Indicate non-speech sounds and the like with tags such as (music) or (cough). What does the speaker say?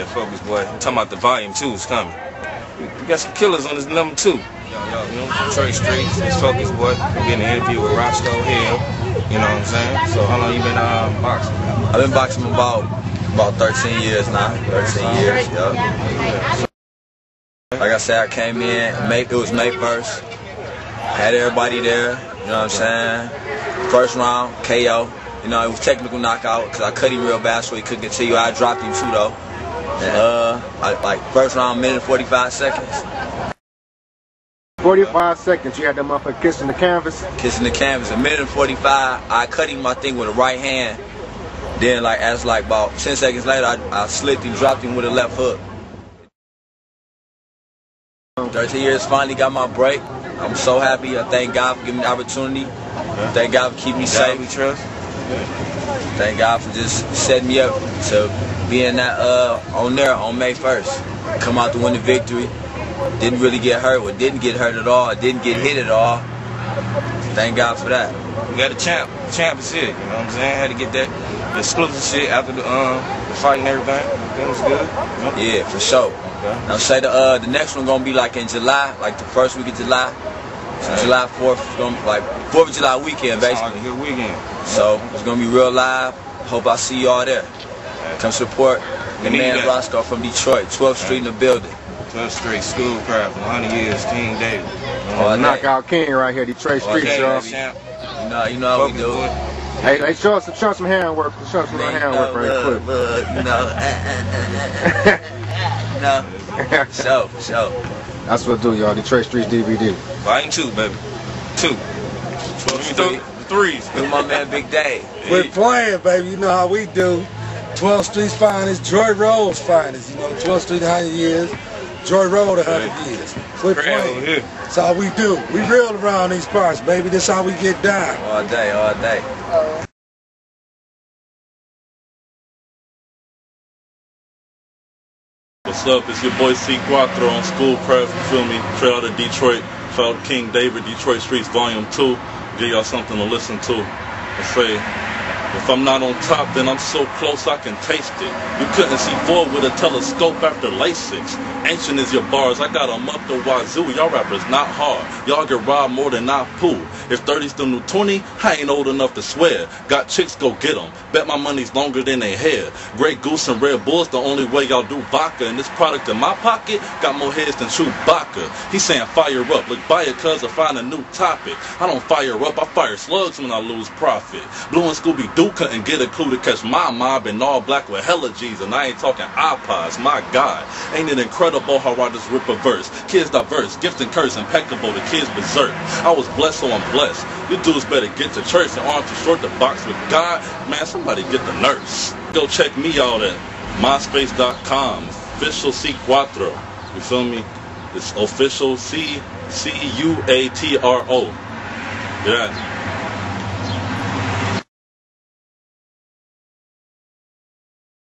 that focus, boy. I'm talking about the volume two is coming. We got some killers on this number two. Yo, yo, you know, Detroit Streets, this focus, boy. I'm getting an interview with Roscoe Hill. You know what I'm saying? So how long you been uh, boxing? I've been boxing about about 13 years now. 13 years, yeah. Like I said, I came in, May, it was May 1st. Had everybody there, you know what I'm saying? First round, KO. You know, it was technical knockout because I cut him real bad so he couldn't continue. I dropped him too, though. And, uh, I, like, first round, minute 45 seconds. 45 seconds, you had that motherfucker kissing the canvas? Kissing the canvas. A minute and 45, I cut him, I think, with a right hand. Then, like, as like about 10 seconds later, I, I slipped him, dropped him with a left hook. 13 years, finally got my break. I'm so happy. I thank God for giving me the opportunity. Thank God for keeping me God we safe. trust. Thank God for just setting me up to being that uh, on there on May 1st. Come out to win the victory. Didn't really get hurt, or didn't get hurt at all. Didn't get hit at all. Thank God for that. We got a champ. The champ is here. You know what I'm saying? Had to get that the exclusive shit after the um the fight and everything. That was good. You know? Yeah, for sure. Okay. Now say the uh, the next one gonna be like in July, like the first week of July. So Right. July 4th, gonna, like 4th of July weekend, basically. a good weekend. So it's gonna be real live. Hope I see y'all there. Come support the And then you man got- Roscoe from Detroit, 12th Street in the building. 12th Street Schoolcraft, 100 years, King David. Oh, All day. Knockout King right here, Detroit Streets, Okay, y'all. champ. You know, you know how we do. boy. Hey, hey, show us, show us some handwork. Show us some Man, you handwork know, uh, right look, quick. look, you know. (laughs) no, show, show. That's what do, y'all. Detroit Streets DVD. Volume two, baby. Two. Let me throw the threes. Do my man Big Dave. We're playing, baby. You know how we do. 12th Street's finest, Joy Road's finest. You know, 12th Street 100 years, Joy Road 100 years. We're Craig over playing. That's how we do. We real around these parts, baby. That's how we get down. All day, all day. What's up? It's your boy C Cuatro on Schoolcraft, you feel me? Straight out of Detroit, straight out of King David, Detroit Streets Volume 2. Give y'all something to listen to. I say, if I'm not on top, then I'm so close I can taste it. You couldn't see forward with a telescope after LASIK. Ancient is your bars, I got 'em up the wazoo. Y'all rappers not hard. Y'all get robbed more than I poo. If 30's the new 20, I ain't old enough to swear. Got chicks, go get 'em. Bet my money's longer than they hair. Grey Goose and Red Bull's the only way y'all do vodka. And this product in my pocket got more heads than Chewbacca. He's saying fire up. Look, buy it cuz I find a new topic. I don't fire up, I fire slugs when I lose profit. Blue and Scooby Doo couldn't get a clue to catch my mob in all black with hella G's. And I ain't talking iPods, my God. Ain't it incredible how I just rip a verse? Kids diverse, gift and curse impeccable, the kids berserk. I was blessed, so I'm blessed. You dudes better get to church and aren't too short to box with God. Man, somebody get the nurse. Go check me out at myspace.com, official C Cuatro. You feel me? It's official C C U A T R O. Yeah.